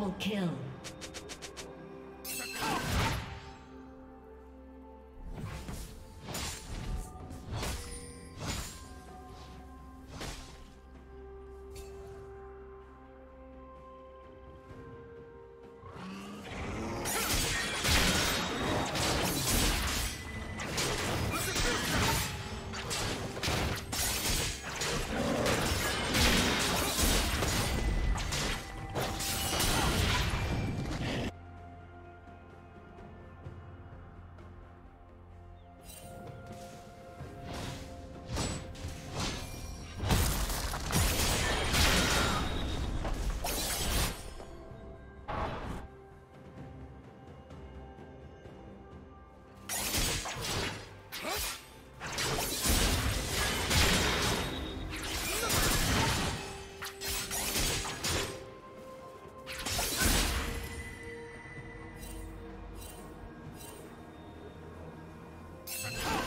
Double kill. Listen.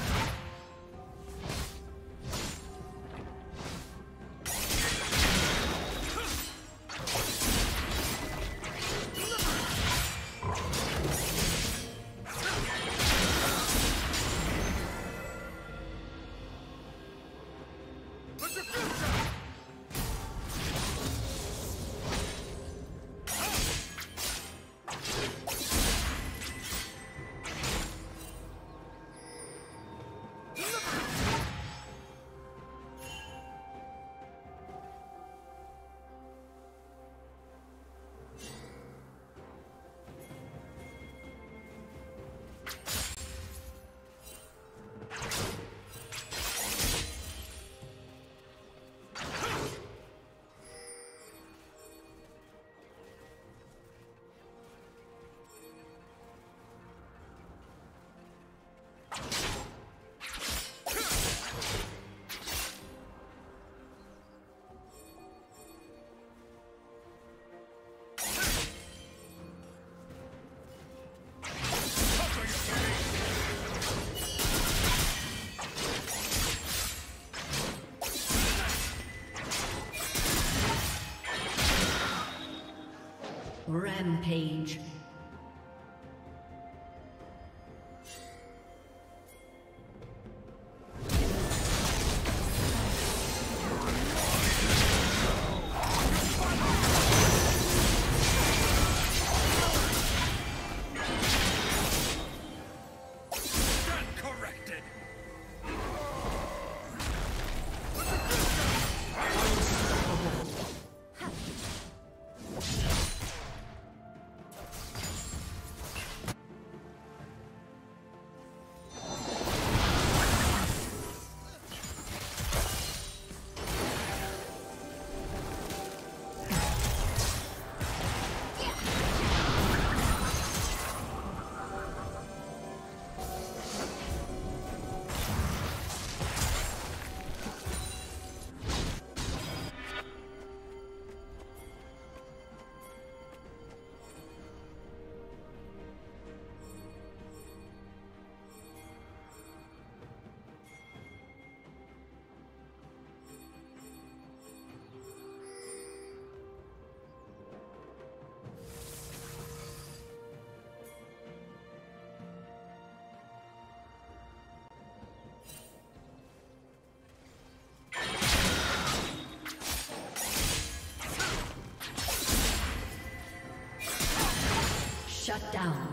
Rampage. Shut down.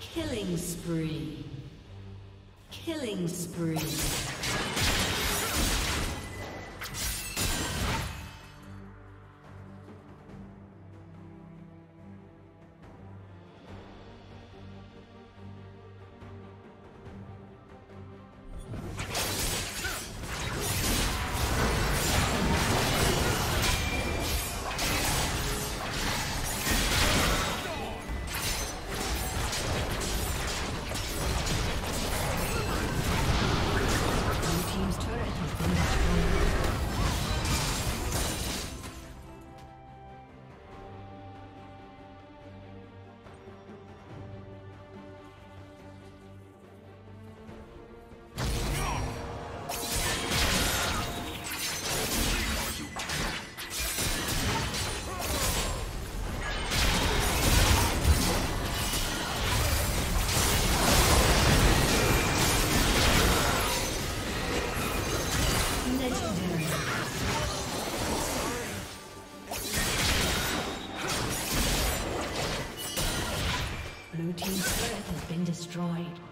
Killing spree. Killing spree. Destroyed.